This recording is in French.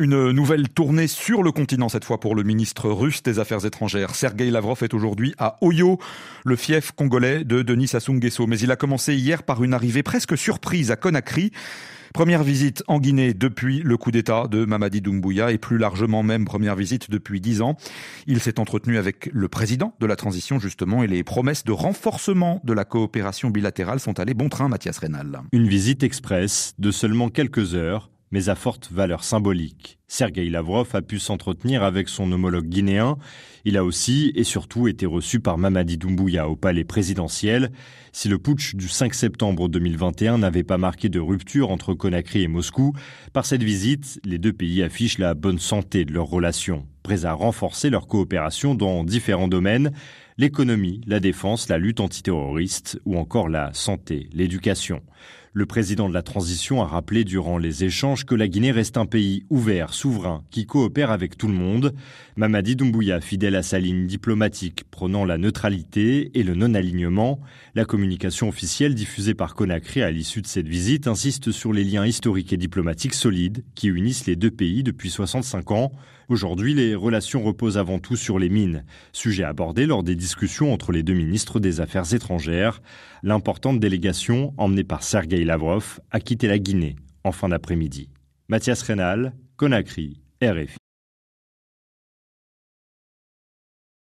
Une nouvelle tournée sur le continent, cette fois pour le ministre russe des Affaires étrangères. Sergei Lavrov est aujourd'hui à Oyo, le fief congolais de Denis Sassou. Mais il a commencé hier par une arrivée presque surprise à Conakry. Première visite en Guinée depuis le coup d'État de Mamadi Doumbouya et plus largement même première visite depuis dix ans. Il s'est entretenu avec le président de la transition justement et les promesses de renforcement de la coopération bilatérale sont allées bon train, Mathias Rénal. Une visite express de seulement quelques heures mais à forte valeur symbolique. Sergei Lavrov a pu s'entretenir avec son homologue guinéen. Il a aussi et surtout été reçu par Mamadi Doumbouya au palais présidentiel. Si le putsch du 5 septembre 2021 n'avait pas marqué de rupture entre Conakry et Moscou, par cette visite, les deux pays affichent la bonne santé de leurs relations, prêts à renforcer leur coopération dans différents domaines l'économie, la défense, la lutte antiterroriste ou encore la santé, l'éducation. Le président de la transition a rappelé durant les échanges que la Guinée reste un pays ouvert, souverain, qui coopère avec tout le monde. Mamadi Doumbouya, fidèle à sa ligne diplomatique, prenant la neutralité et le non-alignement, la communication officielle diffusée par Conakry à l'issue de cette visite insiste sur les liens historiques et diplomatiques solides qui unissent les deux pays depuis 65 ans. Aujourd'hui, les relations reposent avant tout sur les mines, sujet abordé lors des discussions entre les deux ministres des Affaires étrangères. L'importante délégation, emmenée par Sergei Lavrov, a quitté la Guinée en fin d'après-midi. Mathias Rénal, Conakry, RFI.